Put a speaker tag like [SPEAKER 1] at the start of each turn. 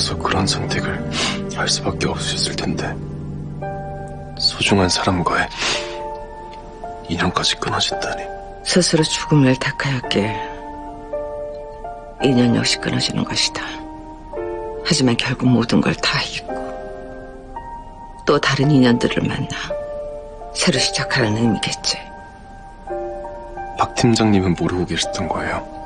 [SPEAKER 1] 없어서 그런 선택을 할 수밖에 없으셨을 텐데 소중한 사람과의 인연까지 끊어진다니
[SPEAKER 2] 스스로 죽음을 택하였기에 인연 역시 끊어지는 것이다. 하지만 결국 모든 걸 다 잊고 또 다른 인연들을 만나 새로 시작하는 의미겠지.
[SPEAKER 1] 박 팀장님은 모르고 계셨던 거예요